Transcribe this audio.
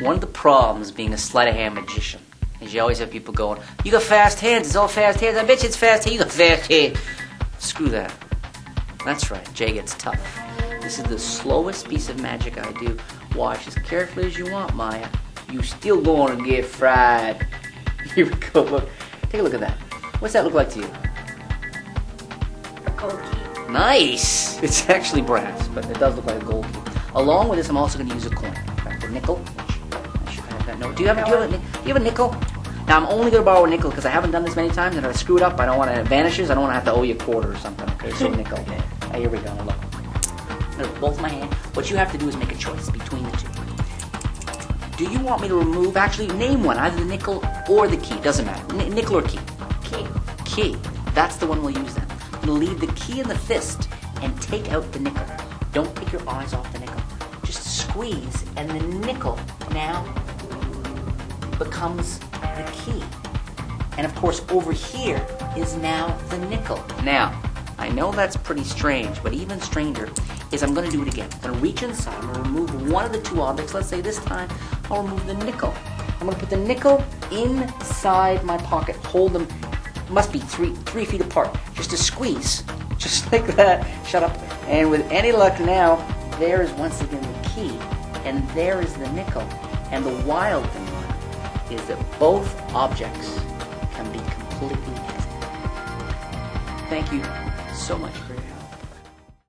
one of the problems being a sleight of hand magician is you always have people going, "You got fast hands. It's all fast hands. I bet you it's fast hands. You got fast hands." Screw that. That's right. Jay gets tough. This is the slowest piece of magic I do. Watch as carefully as you want, Maya. You still going to get fried. Here we go. Look. Take a look at that. What's that look like to you? A gold key. Nice. It's actually brass, but it does look like a gold key. Along with this, I'm also going to use a coin. A nickel. Which I should have that note. Do you have, do you have, a, do you have a nickel? Now I'm only going to borrow a nickel because I haven't done this many times, and if I screw it up, I don't want to. It vanishes. I don't want to have to owe you a quarter or something. Okay, so a nickel. Okay. Here we go. Look. Look, Both my hand. What you have to do is make a choice between the two. Do you want me to remove? Actually, name one. Either the nickel or the key. Doesn't matter. N- nickel or key Key. key. That's the one we'll use then. I'm gonna leave the key in the fist and take out the nickel. Don't take your eyes off the nickel. Just squeeze, and the nickel now becomes the key. And of course, over here is now the nickel. Now, I know that's pretty strange, but even stranger is I'm gonna do it again. I'm gonna reach inside, I'm gonna remove one of the two objects. Let's say this time I'll remove the nickel. I'm gonna put the nickel inside my pocket. Hold them, must be three three feet apart. Just to squeeze, just like that. Shut up. And with any luck now, there is once again the key, and there is the nickel. And the wild thing is that both objects can be completely hidden. Thank you so much for